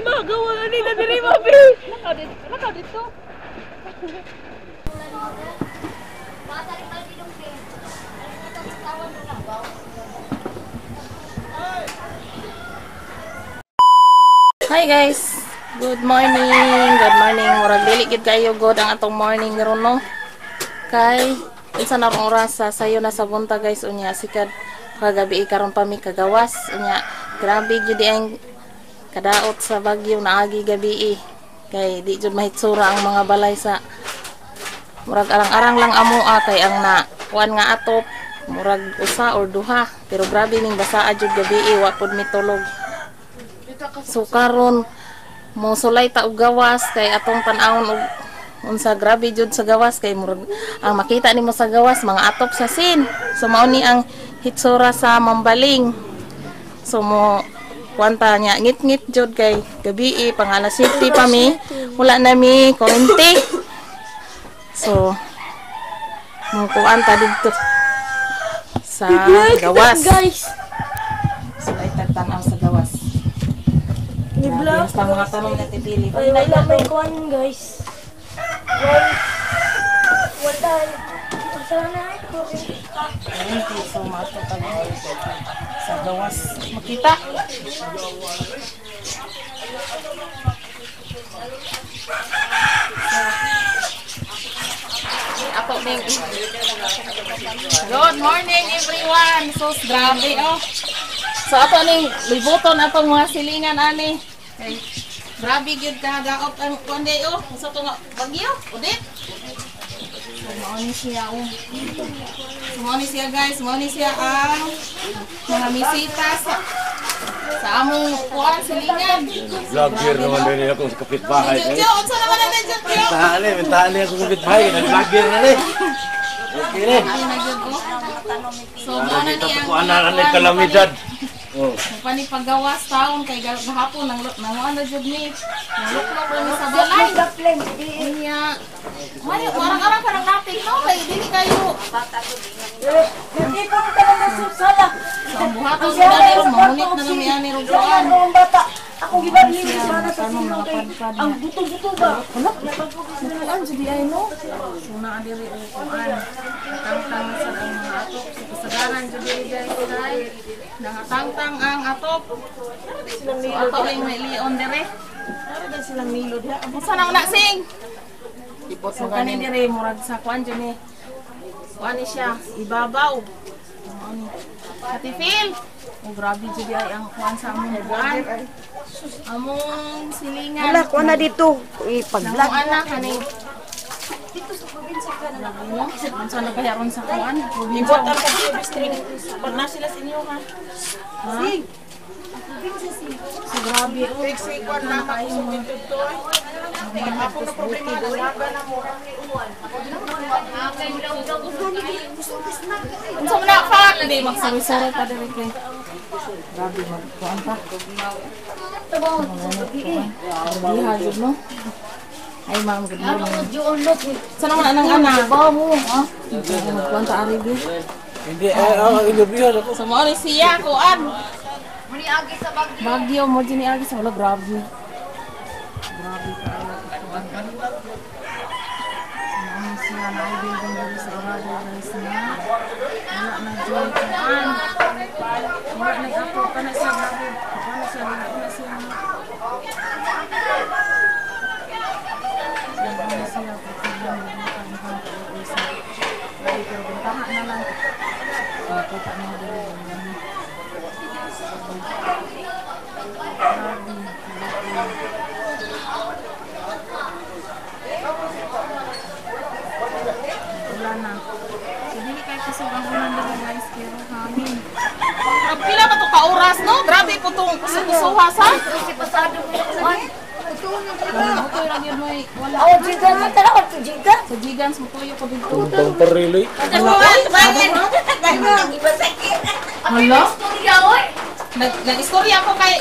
magawa ni na diri mabi. Nakaw dito. Nakaw dito. Hi guys. Good morning. Good morning. Murag dili gid kayo good ang atong morning ron no. Kay unsa na rong oras sa sayo na sa bunta guys unya sikad kagabi karon pa mi kagawas unya grabe gyud ang kadaot sa bagyo naagi gabi kay di jud mahitsura ang mga balay sa murag arang-arang lang amo ah, kay ang na kuan nga atop murag usa or duha pero grabe ning basaa jud gabi wa pud mitulog So karon mo sulay ta og gawas kay atong tan-awon og unsa grabe jud sa gawas kay murag ang makita nimo sa gawas mga atop sa sin. So mao ni ang hitsura sa mambaling. So mo kwanta niya ngit-ngit jud kay gabi eh, pang alas 7 pa mi wala na mi kurente. So mo kuan ta didto sa gawas. Guys. Sulay tagtanaw sa gawas. Ni-vlog. Basta mga tanong na tipili. Ay, wala may kuhan guys. Wal. Wala. Asa na ako. Hindi, so sa gawas. Makita. Good morning everyone. So grabe oh. So ato ning libuton atong mga silingan ani. Grabe gyud ka gaot ang kundi oh. Sa to nga bagyo, udit. So mao ni siya oh. So, mao ni siya guys, mao ni siya ang mga misita sa sa among kuan silingan. Vlogger naman din ako sa kapitbahay. Jojo, unsa naman na Jojo? Mintahan eh, mintahan eh ako sa kapitbahay. Nag-vlogger na eh. Okay eh. Ko. So mao na Nakita ni ko ang po anak ni kalamidad. Oh. Pani paggawas taon kay ga- gahapon nang nang ano jud ni. Naluklok lang ni sa balay. Kanya may marang-arang ka nang nating no kay dili kayo. Hindi po ka lang nasusala. So ang buhaton sa dali ro mamunit na nami ani ro kuan. Ang bata. Ako gibali sana sa mga kay ang buto-buto ba? Kuan jud ay no. So naa diri o kuan. Tangtang sa ang mga atop sa kasagaran jud diri guys kay nakatangtang ang atop. So ato yung may lion dire. silang milo diha. Unsa na una sing? So kani dire murag sa kuan jud ni. Kuan ni siya ibabaw. Ano? Ate Phil. Oh, grabe jud ay ang kuan sa among kuan. Among silingan. Wala ko na dito. Nang anak kani. Dito sa probinsya ka na mo. Unsa na bayaron sa kuan? Probinsya. ang kasi string. Pag na sila sa inyo ha. Sig. So grabe oh. Sikwan na ako sa dito. Ako na problema na laga na mo. Unsa man na pa? Hindi magsawi-sawi pa kay. Grabe mag kuan pa. Diha jud no. Ay ma'am, good morning. Sana man anang anak? Ba mo, ha? Magkuan ta bi. Hindi, eh, ako, inabihan ako. So mo siya kuan. Bagyo mo din agi sa wala grabe. Grabe Wala na joy kuan. Wala na ako pa na siya grabe. Ano siya wala na siya. Ano siya pagkakas ng mga kanha Grabe pero bentahan na lang. Nakita mo dali lang. Wala na. So, kayo kasugahunan nila guys, pero kami. Ang pila pa to ka oras, no? Grabe po itong kusuha sa. Kasi pasado mo yung Wala mo to lang yun, may wala. Oh, jika na tala ko jika. Sa gigans mo tuyo ko dito. Bang parili. Hala? Nag nag-istorya ako kay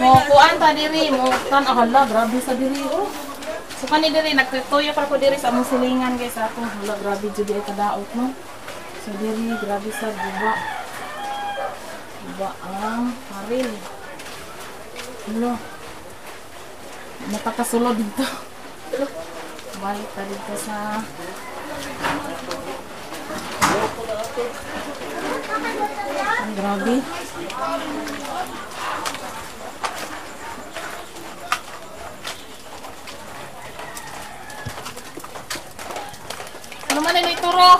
mo kuan ta diri mo kan ah, hala grabe sa diri oh. So kani diri nagtuyo pa ko diri sa among silingan guys ato hala grabe jud ay kadaot no. So diri grabe sa guba. Guba ang haril. Hello. Napakasulod dito. Balik pa dito sa... Ang grabe. Ano na ituro?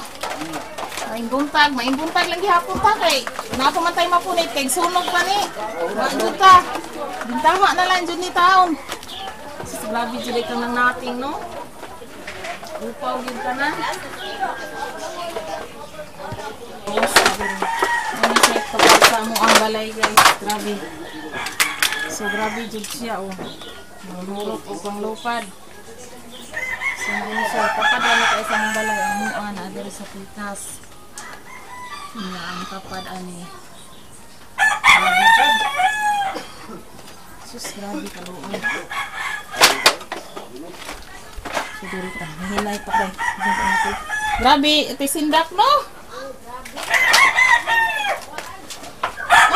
Maing buntag, maing buntag lang gihapon ta kay nato man tayo mapunit kay sunog pa ni. Maing ta. Bintama na lang jud ni taon. Grabe jud ito nang nating no. Upaw gid ka na. Ni. Ano siya kapag sa mo ang balay guys. Grabe. So grabe jud siya oh. Manurot o pang lupad. So ano siya, papadala ka isang balay ang mua na adere sa pitas. Na ang tapad ani. Grabe jud. Sus, grabe ka looy. Siguro ka, mahilay pa kay. Grabe, ito sindak no?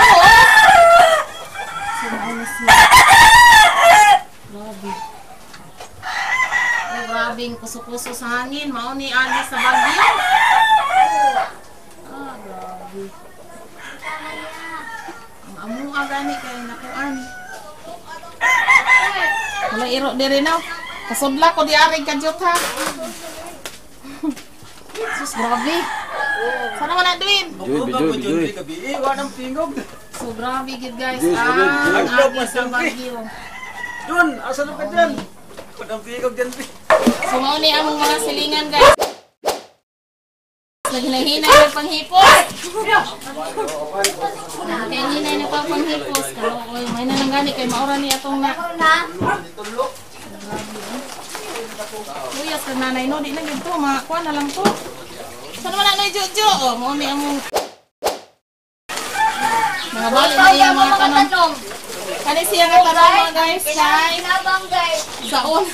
Oo! Sinaayos niya. Grabe. Grabing kuso-kuso sa hangin. Mauni ani sa bagyo. Ah, grabe. Ang amuha gani kay nakuan. Wala iro diri na. Kasudla ko di ari ka jut ha. Sus, grabe. Sana man na Dwin? Joy, joy, joy. Iwan ang pingog. So, grabe gid guys. Yes, Ah, yes, yes. agi sa bagyo. Dun, asa na ka dyan? Iwan ang pingog dyan. So, mauni among mga silingan guys. Naghinay-hinay ng panghipos. Naghinay ng panghipos. Pero, oy, may nananggani kay maura ni atong na. Luyas ka nanay no, di na yun to, makakuha na lang to. Saan naman nanay Jojo? Oh, mauni among mga bali na yung mga tanong. Kani siya nga tanong mga guys, kay sa una,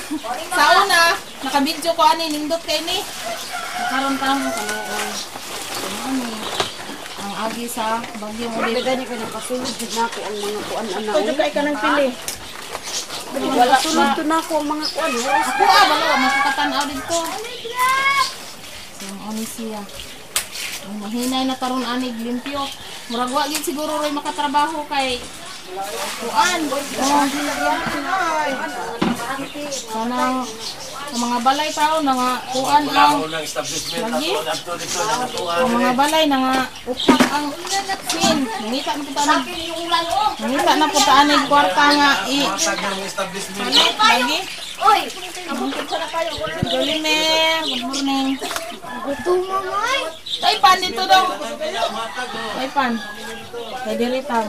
sa una, nakabidyo ko ani nindot kay ni. Nakaroon pa mo kaluoy. Ano ni? Ang agi sa bagyong ulit. Gani ka nakasulod jud nako ang mga kuan ana. Ito kay ka ng pili. Wala sulod to nako ang mga kuan. Ako ah, balo, makakatanaw dito. So, ano siya. Ang mahinay na taron anig limpyo. Murag wa gid siguro roy makatrabaho kay kuan. Oh, Kanang ang mga balay tao na nga kuan ang Lagi? ang mga balay na nga upak ang sin. Nangita na puta anig. Nangita na puta anig kwarta nga i Matag ng establishment. palit lagi. Oy, Jolimer, good morning. gutom mo ay. Ay, pan dito daw. Ay, pan. Kay Diritang.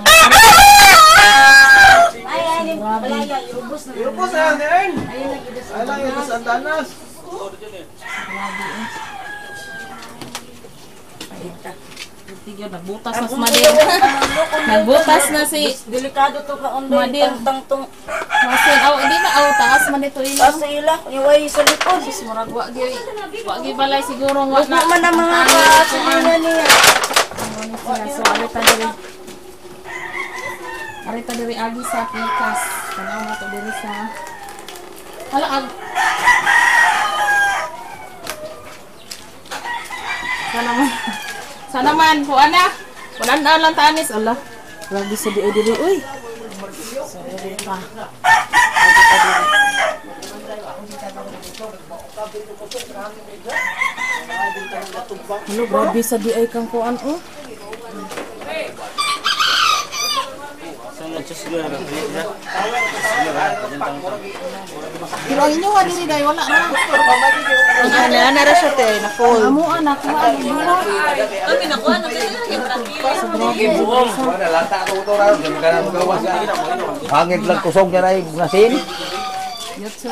Ay ay ni Grabe. balaya ubos na. Po sa yan, Ern. Ayun na gid sa. Ay lang ito sa. Grabe eh. Tigyo, nagbutas na si Madir. nagbutas na si Delikado to ka ondoy Madir. tang tang Masin. Aw, hindi na. Aw, taas man ito ilang. Sa ila, iway sa likod. Sus, murag wa gyud. Wa gyud balay siguro wa Wag mo man ang mga kasilingan niya. Ano sila? So, arita diri. Arita diri agi sa pikas. Tanaw na to diri sa... Hala, ag... Sana man. Sana man. Kuha na. Wala na lang tanis. Ala. Grabe sa diay diri. Uy. So, diri pa. Hello, grabe sa diay kang kuan oh. Pero ang inyo nga diri day wala na. Ana ana ra te na full. Amo anak mo ang buho. Wala, lata ko ito raw. Diyan ka na magawas. Hangin lang kusog niya na.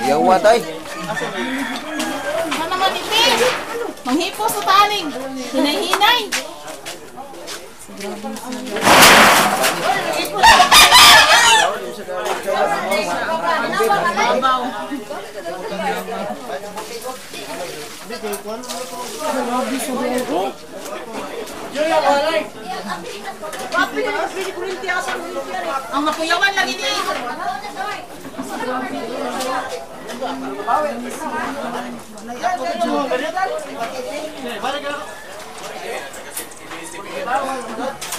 Yawa tayo. Ano naman iti? Manghipos sa taning. Hinay-hinay. Grabe. Ang makuyawan lagi ni. Bawal.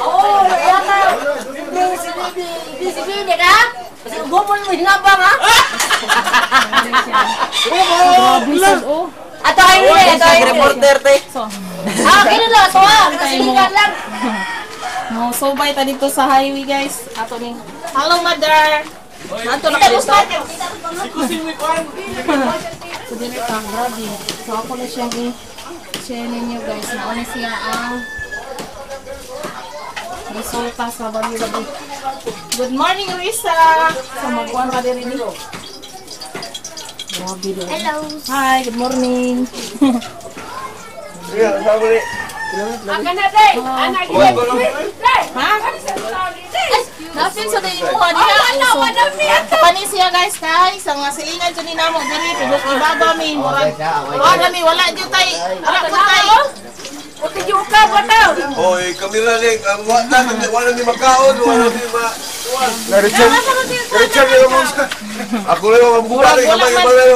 Oh, yata. Hindi si Bibi ka? Kasi gumon mo hinabang ha? Grabe. Ato ay nila, ato ay Reporter, te. Ah, kino lang, ato ha? Kasilikan lang. no, so dito sa highway guys. Ato ning Hello mother. Ato na Kita dito. gusto. So dito ta grabe. So ako na siyang i-share ninyo guys. Nauna siya ang resulta sa bali-bali. Good morning, Risa! So magkuhan ka din rin. Hello. Hi, good morning. Sige, sama ni. Akan na day. Anak lang. Ha? Napin sa tayo mo niya. So, kapani siya guys kay sa nga silingan dyan ni namo diri pibot ibaba mi murag. Wala mi wala jud tay. Wala ko tay. Puti yung ka, bataw. Hoy, kamera ni, ang wala wala ni makaon, wala ni ma... Na Richard, Richard ni mo. Ako lang ang buka ni kamay kamay.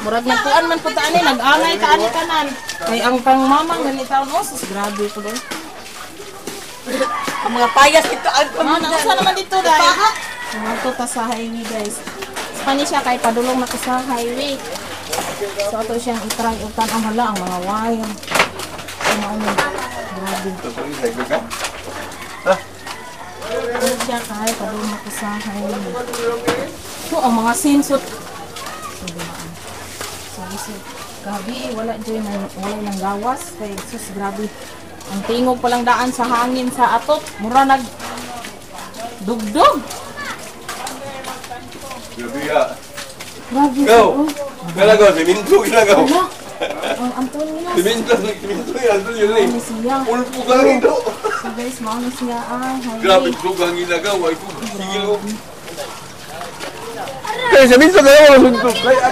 Murag nagkuan man pud ani nag-angay ka ani tanan. Kay ang kang mamang ganitaw no sus grabe ko din. Ang mga payas ito. Ah, nausa naman dito dahil. Ngadto ta sa highway guys. Spanish siya kay padulong na ko sa highway. So ato siyang i-try utan ang hala ang mga wire. Ano. Grabe. Ano siya kay padulong na ko sa highway. So ang mga sinsot. Kasi gabi eh, wala dyan wala gawas. Sus grabe. Ang tingog pa lang daan sa hangin sa atot. Mura nag dugdog. Gabiya. Grabe. Go. oh. Si Minto ginagaw. Wala. Ang Antonio. Si Minto, si Minto yan, ito yun eh. Ano? Ulpo ka rin do. So guys, maano siya ang Grabe, ito ang ginagaw. Ay, ito, sigil ko. Kaya si Minto na yung suntok. Kaya,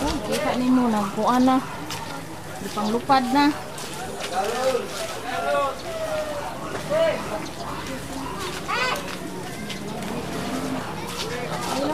Oh, kita ni mo, nagkuan na. Lupang lupad na. Ilang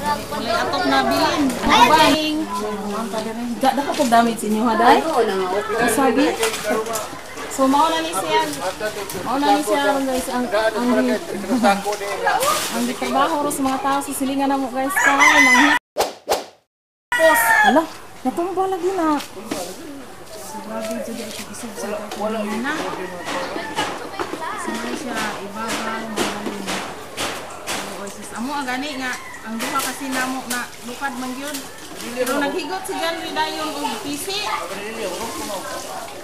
Walay atop na bilin. Buying. Da dapat ko damit sa inyo haday. Sabi. So mao na ni siya. Mao na ni siya guys ang ang ang trabaho ro sa mga tao sa silingan na mo guys kay nang Pos. Hala, natumba lagi na. Grabe dyan siya isog sa wala na. Sumay siya ibabaw sis, amo ang gani nga ang duha kasi namo na lukad man gyud. Pero naghigot si Jan Ridayon og PC.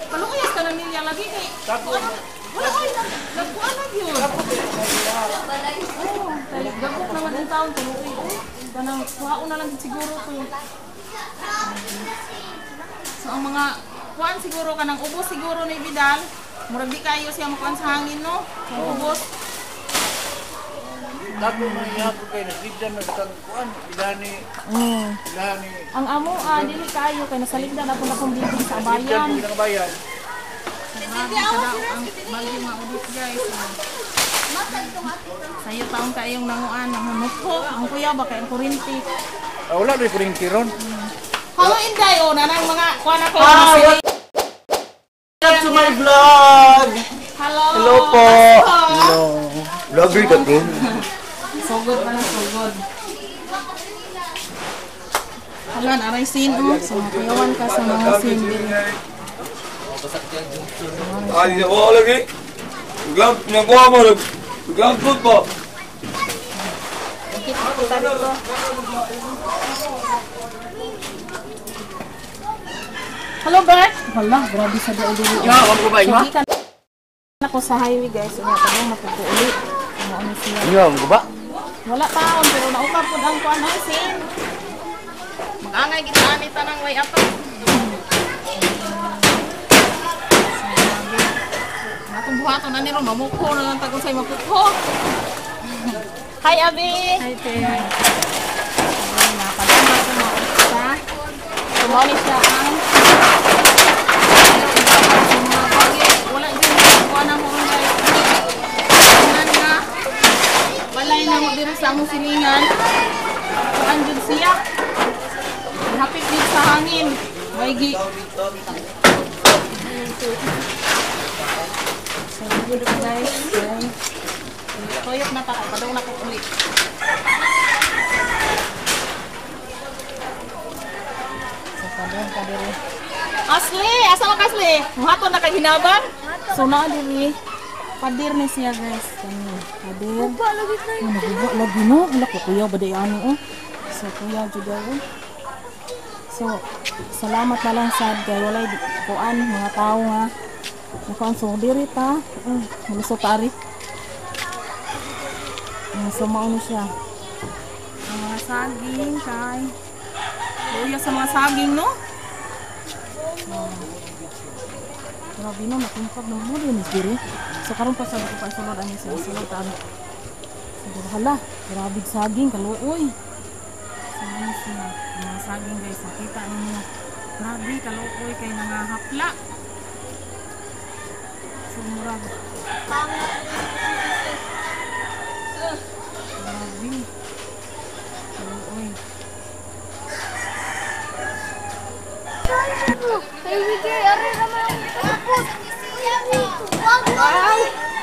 Kalungayas ka na nilya lagi kay wala wala ay nagkuan na gyud. Oh, gabok naman ang taon tuloy. Kanang kuhaon na lang siguro ko. So ang mga kuan siguro kanang ubos siguro ni Vidal. Murag di kayo siya makuan sa hangin no. Ang ubos. Dako na ihapon kayo, nasigdan na sa kuan, ilani, Mm. ilani, Ang amo ah dili kayo kay nasaligdan na pud akong bibi sa bayan. po ng bayan. Bagyo nga ubos guys. ah. Sayo taong kayong nanguan ang hamuko. Ang kuya ba kay ang kurinti. Ah, wala rin ko rin tiron. Hello Inday oh nanang mga kuan ako. Ah, mga well- Welcome to my vlog! Hello. Hello po! Hello. Hello. vlogger ka din. Sugod pa na sugod. Halan, aray sin oh. So, kuyawan ka sa mga sin. Ah, di na ko lagi. Glove, nakuha mo. Glove food po. Ko. Hello, Bert. Hala, grabe sa daw dili. Yeah, wag ko ba So, gikan ako sa highway guys. Unya ka lang mapupuuli. Ano ano siya. Ano, ang ba? Wala taon, pero naukap po ang kuan ay sin. Mag-angay kita ani tanang way ato. Atong buhaton na niro mamukho na lang tagong say mapukho. Hi Abi. Hi te. Ay, napadama ko mo isa. Tumoni siya ang wala din kuha na mo guys. Tingnan nga. Walay na mo diri sa among silingan. Kuan jud siya. Hapit din sa hangin. May gi. So, good guys. Okay. Toyok na ta. Padong na ko ulit. So, padong ka diri. Asli! Asa ka Asli? Muhaton na kay hinabang? So, na diri. Padir ni siya guys. Kani. Padir. Guba lagi tayo. Ano gubo lagi no? Wala ko kuya ba ano oh. So kuya jud ako. So salamat na lang sad kay walay kuan mga tao nga. Mukhang so diri ta. Uh, malusot ari. Uh, so mauna siya. Mga saging kay Luya sa mga saging no? Oh. Grabe no, nakumpag na mo din is diri. So karon pa sa ko pa sulod ani sa sulod ani. Siguro hala, grabe saging kaluoy. Saan siya? Ang Mga saging guys, nakita ninyo. Grabe kaluoy kay nangahapla. So murag.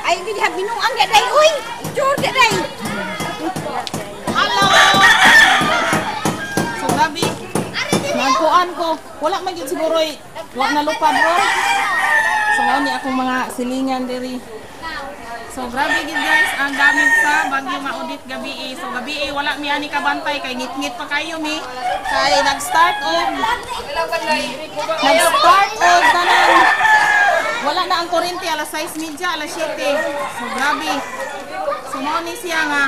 Ay, hindi ha binuang ya day, uy! Sure ya day! Hello! So grabe. Nagkuan ko. Wala man yun siguro eh. Wala na lupad ron. So ngayon ni akong mga silingan diri. So grabe gid guys, ang gamit sa Bagyo Maudit gabi eh. So gabi eh, wala mi ani kabantay kay ngit-ngit pa kayo mi. Kay nag-start og nag-start 20, alas 6 midya, alas 7. So, grabe. So, siya nga.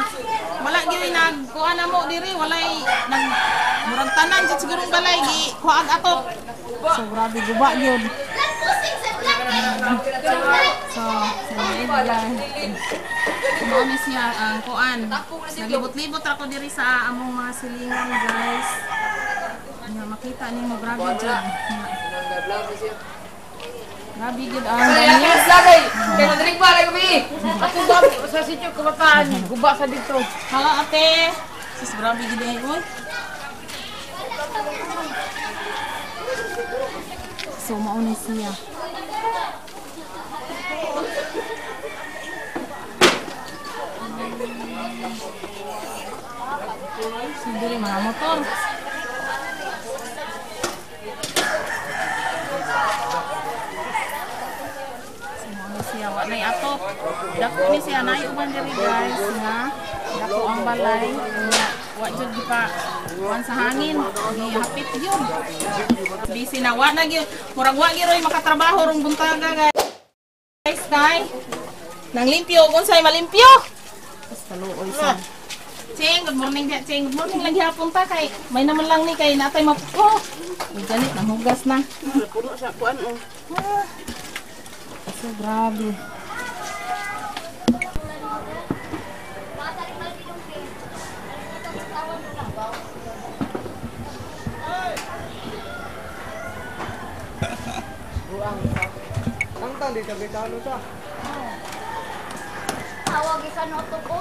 Wala gini nagkuha na mo diri, walay nag murang tanan jud siguro balay gi kuag ato. So, grabe guba gyud. So, sinain so, Mauni siya ang kuan. Naglibot-libot ra diri sa among mga silingan, guys. Na makita nimo grabe jud. Nag-vlog siya. Grabe gid ang danyas. Lagay! Kaya nadinig ba, lagay kami! Ako dami sa sityo kumataan. Guba sa dito. Hala ate. Sis grabe gid ay oy. So mao ni siya. So diri mga motor. Dako ni siya nay uban diri guys nga dako ang balay nga wa jud di pa kuan sa hangin gihapit yun busy na wa na gyud murag wa gyud makatrabaho rong buntaga guys tay nang limpyo kung say malimpyo basta luoy sa Ching, good morning dia, Ching. Good morning lagi hapon ta kay may naman lang ni kay natay mapuko. Uy, ganit nang hugas na. Puno sa kuan oh. Ah, so grabe. Ang tali kami talo sa. Tawag isa no to ko.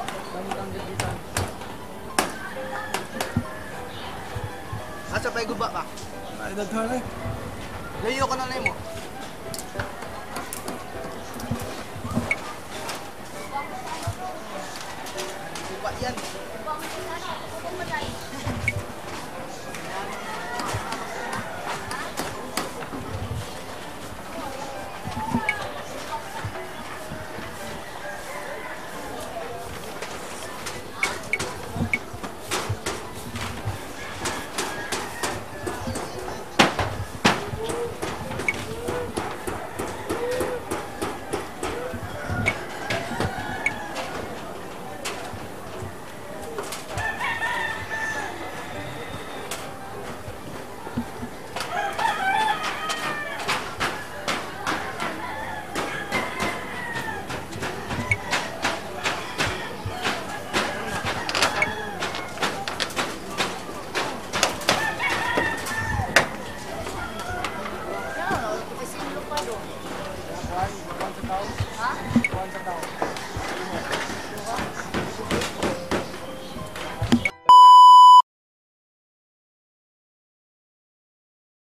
Asa pa guba ba? Ay, daghan eh. Layo ka na lang mo. Guba yan.